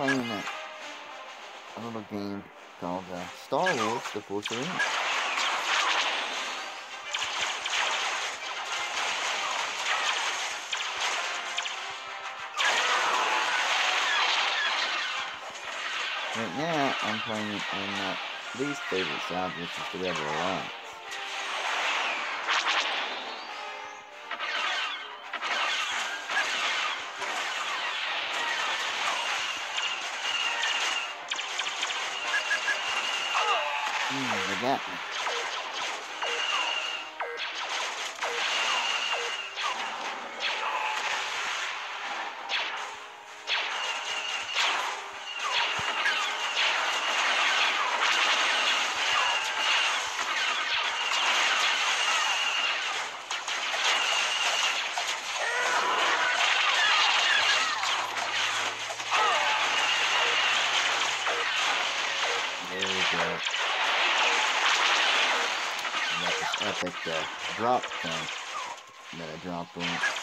playing that a little game called uh, Star Wars: The Force Awakens. Right now, I'm playing in my least favorite side, which is the Rebel Alliance. There we go. This epic uh, drop thing that I dropped.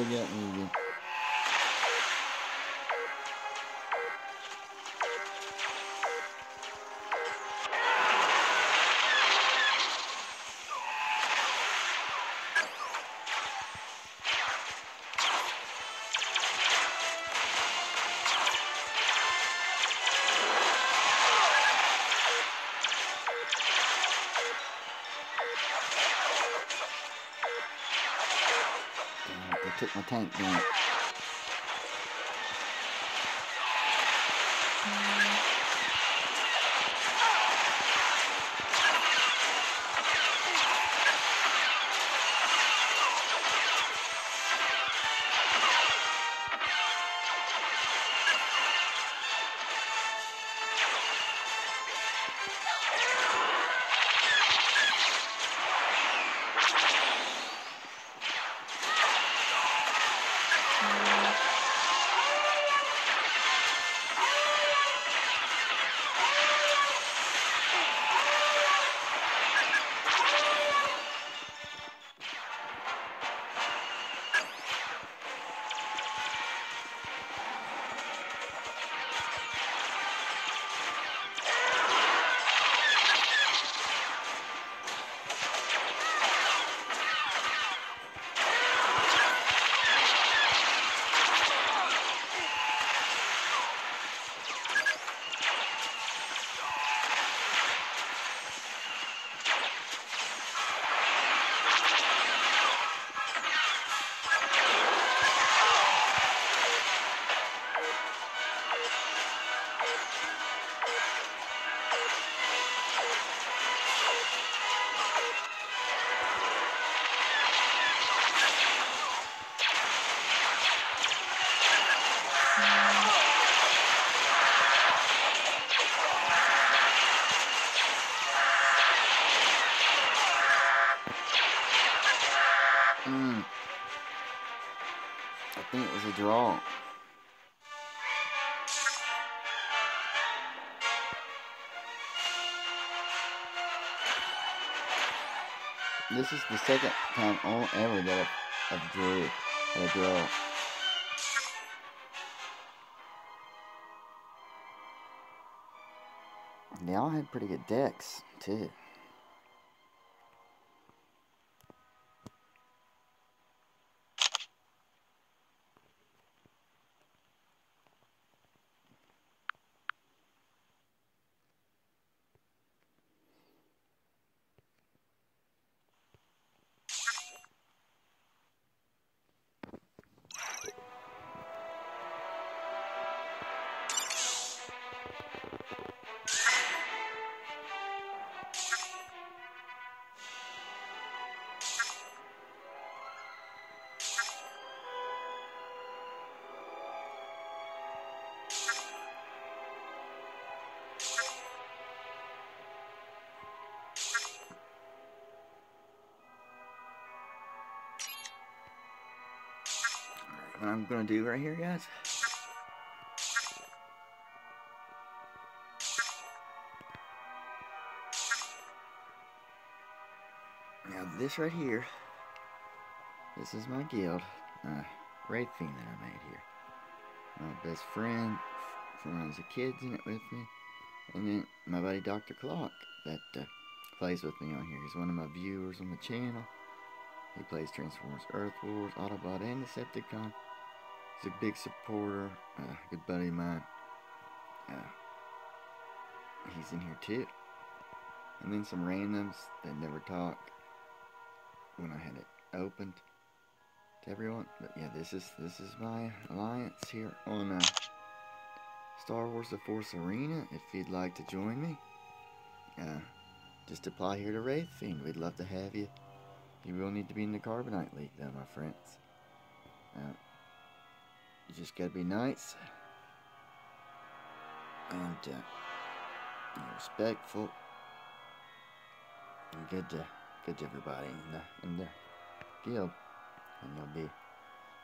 Oh, they they took my tank down. I think it was a draw. This is the second time all ever that I've, I've drew a draw. They all had pretty good decks too. What I'm gonna do right here, guys. Now this right here, this is my guild, uh, Wraith Fiend that I made here. My best friend from when I was a kid's in it with me, and then my buddy Dr. Clock that uh, plays with me on here. He's one of my viewers on the channel. He plays Transformers, Earth Wars, Autobot, and Decepticon. He's a big supporter, uh, good buddy of mine. Uh, he's in here too. And then some randoms that never talk when I had it opened to everyone. But yeah, this is this is my alliance here on uh, Star Wars The Force Arena. If you'd like to join me, uh, just apply here to Wraith Fiend. We'd love to have you. You will need to be in the Carbonite League, though, my friends. Uh, you just gotta be nice and uh, respectful and good to good to everybody in the in the guild, and you'll be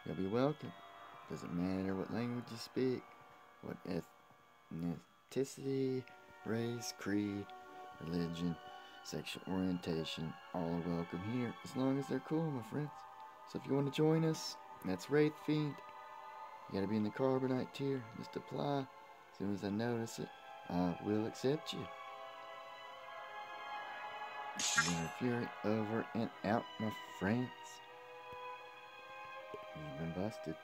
you'll be welcome. Doesn't matter what language you speak, what ethnicity, race, creed, religion sexual orientation, all are welcome here, as long as they're cool, my friends. So if you want to join us, that's Wraithfiend. You gotta be in the Carbonite tier. Just apply. As soon as I notice it, I will accept you. Fury over and out, my friends. You've been busted.